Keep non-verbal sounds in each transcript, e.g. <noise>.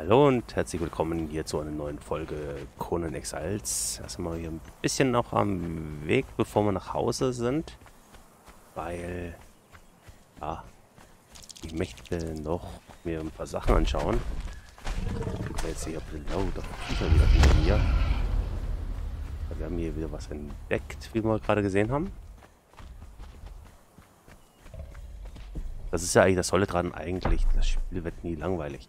Hallo und herzlich willkommen hier zu einer neuen Folge Conan Exiles. Erstmal hier ein bisschen noch am Weg, bevor wir nach Hause sind. Weil, ja, ich möchte noch mir ein paar Sachen anschauen. Ich jetzt hier doch Viecher wieder hinter mir. Wir haben hier wieder was entdeckt, wie wir gerade gesehen haben. Das ist ja eigentlich das Tolle dran eigentlich. Das Spiel wird nie langweilig.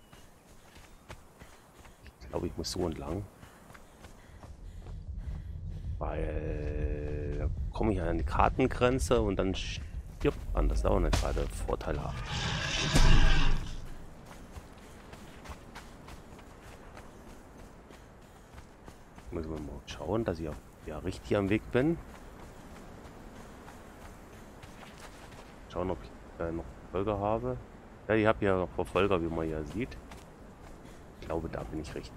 Ich glaube, ich muss so entlang. Weil da komme ich an die Kartengrenze und dann stirbt man. Das ist auch nicht gerade vorteilhaft. Müssen wir mal schauen, dass ich auch ja, richtig am Weg bin. Schauen, ob ich äh, noch Verfolger habe. Ja, ich habe ja Verfolger, wie man ja sieht glaube, da bin ich richtig.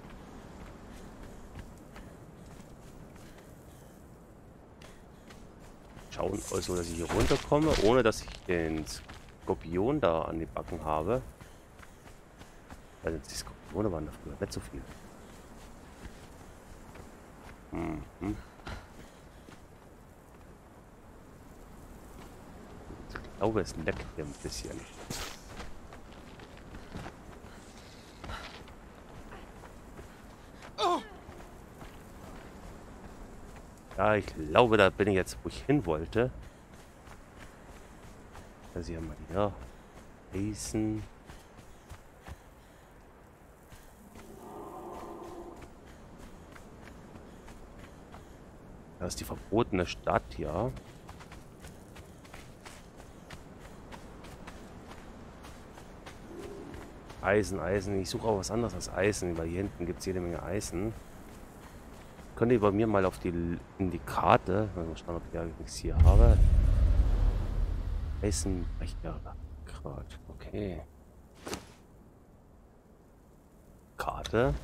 Schauen also, dass ich hier runterkomme, ohne dass ich den Skorpion da an die Backen habe. Also die Skorpione waren da früher nicht so viel. Mhm. Ich glaube, es leckt hier ein bisschen. Ja, ich glaube, da bin ich jetzt, wo ich hin wollte. Da sie haben wir hier. Riesen. Das ist die verbotene Stadt hier. Eisen, Eisen. Ich suche auch was anderes als Eisen, weil hier hinten gibt es jede Menge Eisen könnte bei mir mal auf die in die Karte, mal schauen, ob ich ja nichts hier habe. Eisenbrecher Grad, okay. Karte.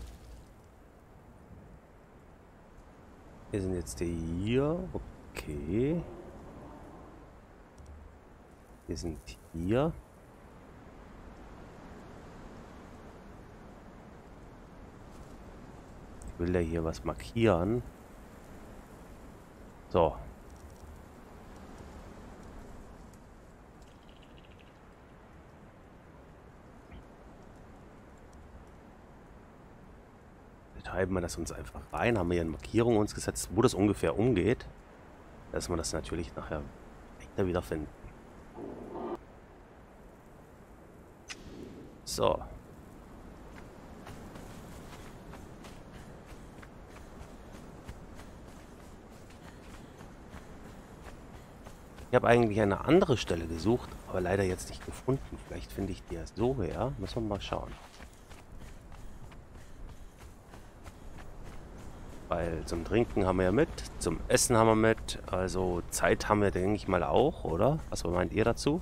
Wir sind jetzt hier, okay. Wir sind hier. Will der hier was markieren. So. Treiben wir das uns einfach rein, haben wir hier eine Markierung uns gesetzt, wo das ungefähr umgeht. Dass wir das natürlich nachher wieder finden. So. Ich habe eigentlich eine andere Stelle gesucht, aber leider jetzt nicht gefunden. Vielleicht finde ich die erst so her. Müssen wir mal schauen. Weil zum Trinken haben wir ja mit, zum Essen haben wir mit, also Zeit haben wir, denke ich mal, auch, oder? Was meint ihr dazu?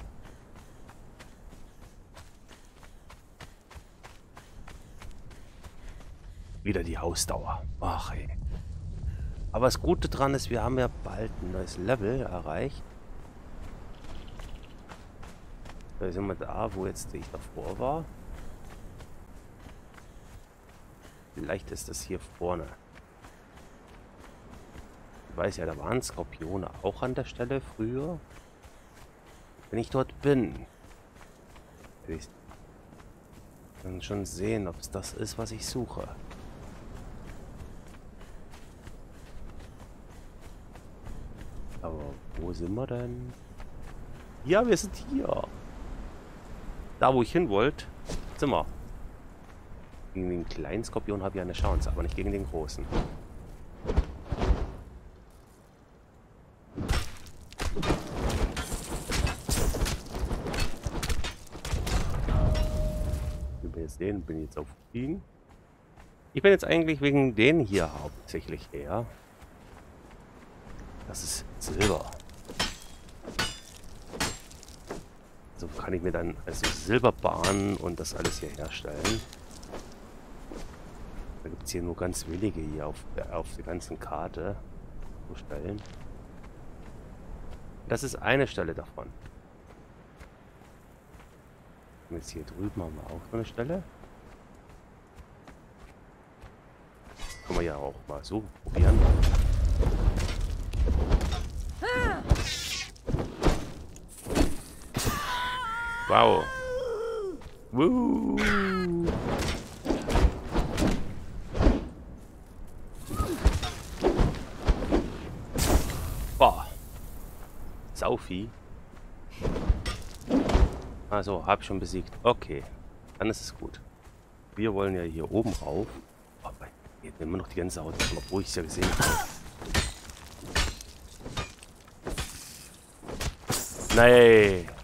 Wieder die Hausdauer. Ach ey. Aber das Gute dran ist, wir haben ja bald ein neues Level erreicht. Da sind wir da, wo jetzt ich davor war. Vielleicht ist das hier vorne. Ich weiß ja, da waren Skorpione auch an der Stelle früher. Wenn ich dort bin, will ich dann schon sehen, ob es das ist, was ich suche. Aber wo sind wir denn? Ja, wir sind hier. Da, wo ich hin wollte, sind wir. Gegen den kleinen Skorpion habe ich eine Chance, aber nicht gegen den großen. Wie wir jetzt sehen, bin ich jetzt auf ihn. Ich bin jetzt eigentlich wegen den hier hauptsächlich her. Das ist Silber. Also kann ich mir dann also Silberbahnen und das alles hier herstellen. Da gibt es hier nur ganz wenige hier auf der, auf der ganzen Karte. So Stellen. Das ist eine Stelle davon. Und jetzt hier drüben haben wir auch noch eine Stelle. Kann man ja auch mal so probieren. Wow. Woo. Boah. Saufi. Also, hab schon besiegt. Okay. Dann ist es gut. Wir wollen ja hier oben rauf. Oh, geht immer noch die ganze Haut, obwohl ich es ja gesehen habe. Nein.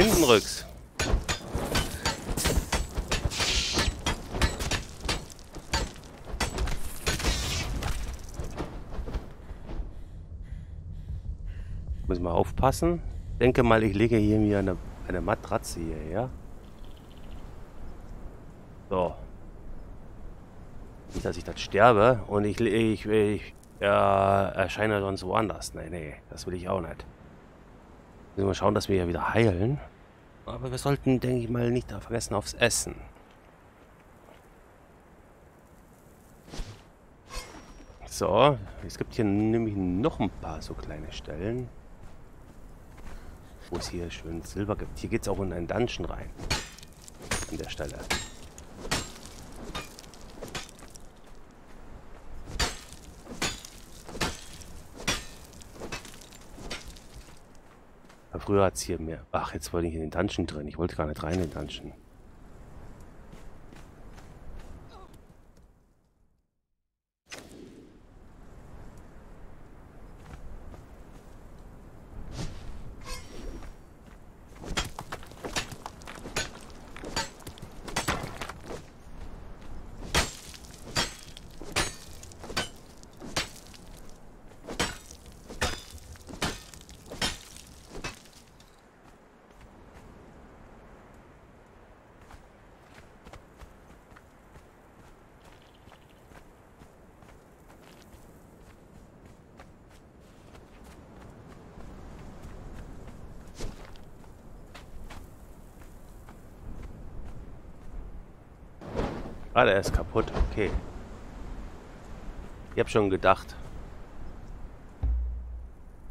Hinten rücks. Muss mal aufpassen. Denke mal, ich lege hier mir eine, eine Matratze hierher. So. Nicht, dass ich das sterbe und ich, ich, ich äh, erscheine sonst woanders. Nee, nee, das will ich auch nicht. Müssen wir schauen, dass wir ja wieder heilen. Aber wir sollten, denke ich mal, nicht vergessen aufs Essen. So, es gibt hier nämlich noch ein paar so kleine Stellen, wo es hier schön Silber gibt. Hier geht es auch in einen Dungeon rein. An der Stelle. Früher hat es hier mehr. Ach, jetzt wollte ich in den Dungeon drin. Ich wollte gar nicht rein in den Dungeon. Ah, der ist kaputt. Okay. Ich habe schon gedacht.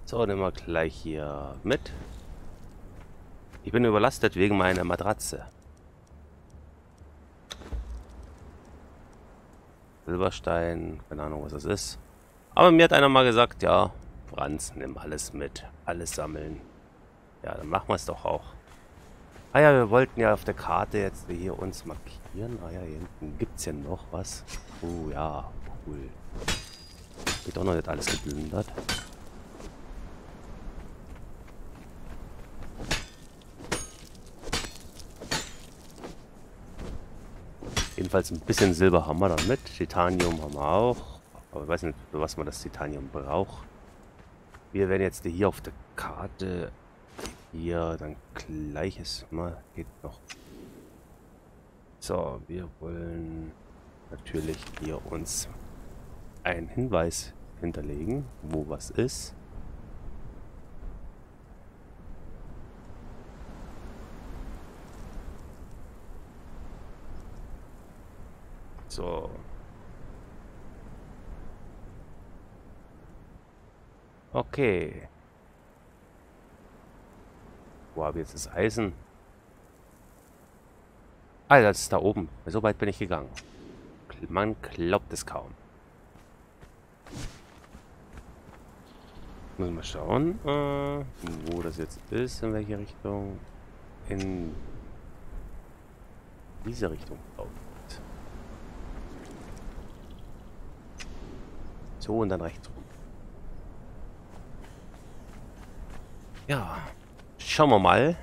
So, nehmen wir gleich hier mit. Ich bin überlastet wegen meiner Matratze. Silberstein, keine Ahnung, was das ist. Aber mir hat einer mal gesagt, ja, Franz, nimm alles mit. Alles sammeln. Ja, dann machen wir es doch auch. Ah ja, wir wollten ja auf der Karte jetzt hier uns markieren. Ah ja, hier hinten gibt es ja noch was. Oh ja, cool. Wird auch noch nicht alles geplündert. Jedenfalls ein bisschen Silber haben wir dann mit. Titanium haben wir auch. Aber ich weiß nicht, für was man das Titanium braucht. Wir werden jetzt hier auf der Karte hier dann gleiches mal geht noch. So, wir wollen natürlich hier uns einen Hinweis hinterlegen, wo was ist. So. Okay. Wo habe ich jetzt das Eisen? Ah, das ist da oben. So weit bin ich gegangen. Man glaubt es kaum. Muss mal schauen, äh, wo das jetzt ist, in welche Richtung. In diese Richtung. Oh. So und dann rechts rum. Ja. Schauen wir mal.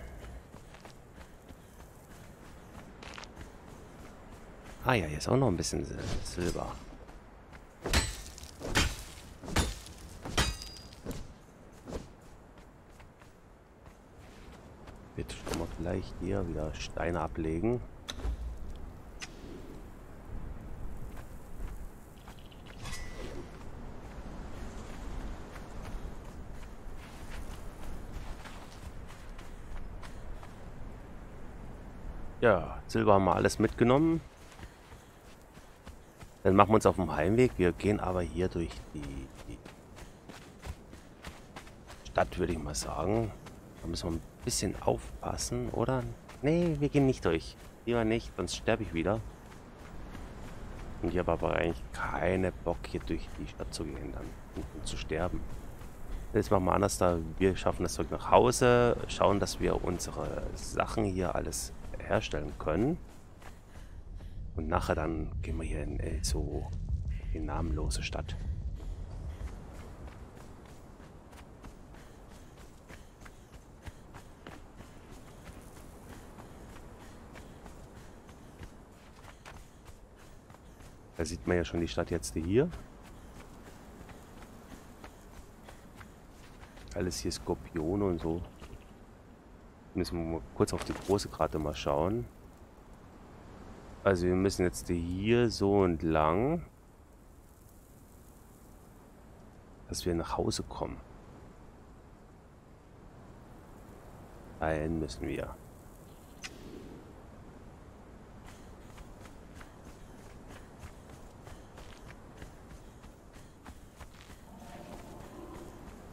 Ah ja, hier ist auch noch ein bisschen Silber. Jetzt können wir gleich hier wieder Steine ablegen. Ja, Silber haben wir alles mitgenommen. Dann machen wir uns auf dem Heimweg. Wir gehen aber hier durch die, die Stadt, würde ich mal sagen. Da müssen wir ein bisschen aufpassen, oder? Nee, wir gehen nicht durch. Lieber nicht, sonst sterbe ich wieder. Und ich habe aber eigentlich keine Bock, hier durch die Stadt zu gehen dann und zu sterben. Jetzt machen wir anders da. Wir schaffen das zurück nach Hause, schauen, dass wir unsere Sachen hier alles herstellen können. Und nachher dann gehen wir hier in El so die namenlose Stadt. Da sieht man ja schon die Stadt jetzt hier. Alles hier Skorpione und so. Müssen wir mal kurz auf die große Karte mal schauen. Also wir müssen jetzt hier so entlang. Dass wir nach Hause kommen. Dahin müssen wir.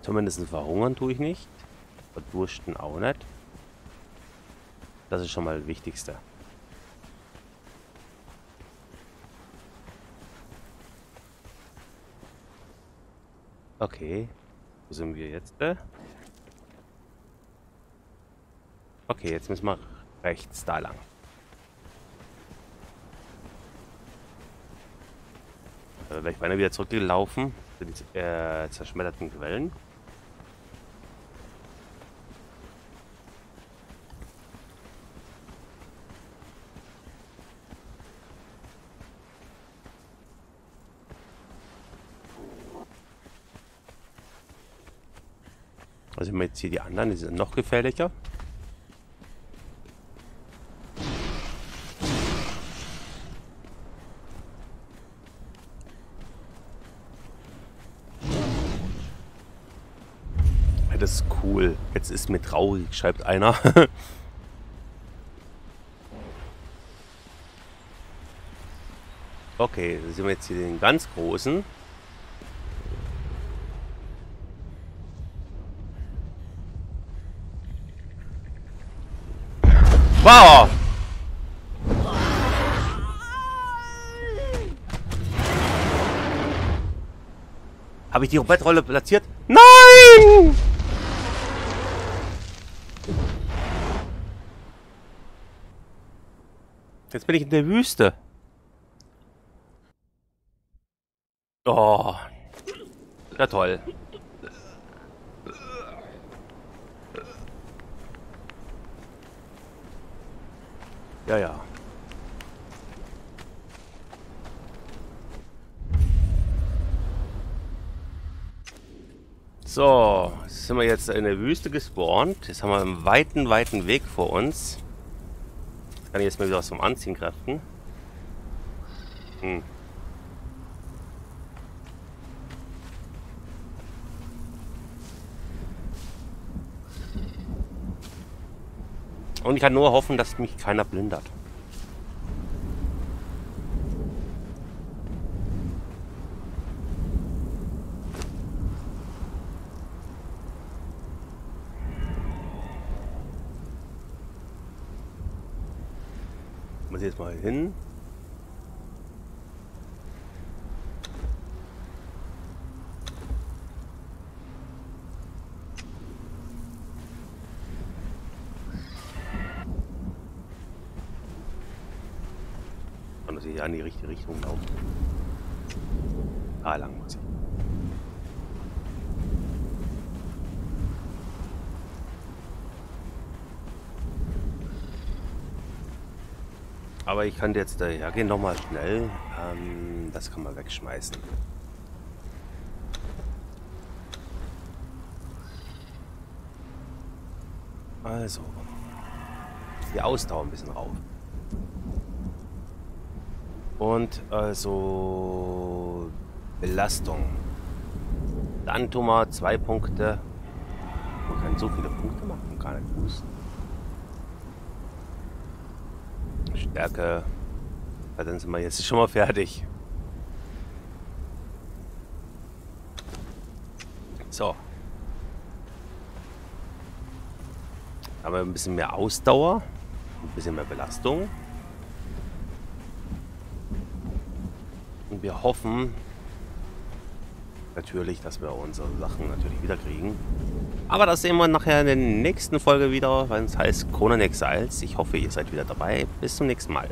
Zumindest verhungern tue ich nicht. Verdursten auch nicht. Das ist schon mal das Wichtigste. Okay. Wo sind wir jetzt? Okay, jetzt müssen wir rechts da lang. Da wäre ich beinahe wieder zurückgelaufen zu den äh, zerschmetterten Quellen. Also wenn wir jetzt hier die anderen, die sind noch gefährlicher. Ja, das ist cool. Jetzt ist mir traurig, schreibt einer. <laughs> okay, dann sind wir jetzt hier den ganz großen. Wow! Habe ich die Bettrolle platziert? Nein! Jetzt bin ich in der Wüste. Oh. Ja toll. Ja, ja. So, sind wir jetzt in der Wüste gespawnt. Jetzt haben wir einen weiten, weiten Weg vor uns. Kann ich jetzt mal wieder was vom Anziehen kräften. Hm. Und ich kann nur hoffen, dass mich keiner blindert. Muss ich jetzt mal hin. Dass ich ja in die richtige Richtung laufe. Da lang muss ich. Aber ich kann jetzt daher gehen nochmal schnell. Ähm, das kann man wegschmeißen. Also. Die Ausdauer ein bisschen rauf. Und also Belastung. Dann tun wir zwei Punkte. Man kann so viele Punkte machen, gar nicht boosten. Stärke. Ja, dann sind wir jetzt schon mal fertig. So. Haben wir ein bisschen mehr Ausdauer, ein bisschen mehr Belastung. Wir hoffen natürlich, dass wir unsere Sachen natürlich wieder kriegen. Aber das sehen wir nachher in der nächsten Folge wieder, wenn es heißt Conan Exiles. Ich hoffe, ihr seid wieder dabei. Bis zum nächsten Mal.